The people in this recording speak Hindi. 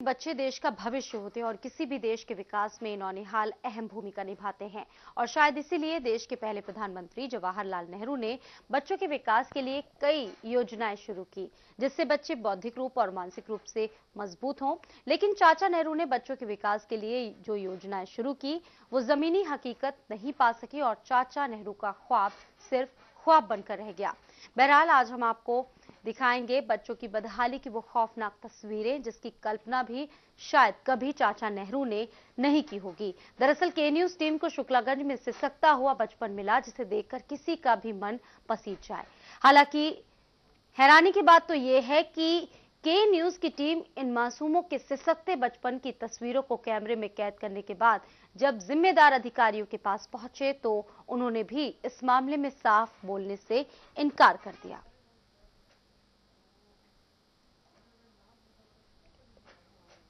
बच्चे देश का भविष्य होते हैं और किसी भी देश के विकास में नौनिहाल अहम भूमिका निभाते हैं। और शायद इसीलिए देश के पहले प्रधानमंत्री जवाहरलाल नेहरू ने बच्चों के विकास के लिए कई योजनाएँ शुरू की, जिससे बच्चे बौद्धिक रूप और मानसिक रूप से मज़बूत हों। लेकिन चाचा नेहरू ने बच्चों के विकास के लिए जो योजनाएँ शुरू की, वो जमीनी हकीकत नहीं पा सकी और चाचा नेहरू का ख्वाब सिर्फ़ ख्वाब बनकर रह गया। बहरहाल, आज हम आपको दिखाएँगे बच्चों की बदहाली की वो खौफनाक तस्वीरें, जिसकी कल्पना भी शायद कभी चाचा नेहरू ने नहीं की होगी। दरअसल के न्यूज़ टीम को शुक्लागंज में सिसकता हुआ बचपन मिला, जिसे देखकर किसी का भी मन पसीज जाए। हालाँकि, हैरानी की बात तो ये है कि के न्यूज़ की टीम इन मासूमों के सिसकते बचपन की तस्वीरों को कैमरे में कैद करने के बाद जब जिम्मेदार अधिकारियों के पास पहुँचे तो उन्होंने भी इस मामले में साफ़ बोलने से इनकार कर दिया।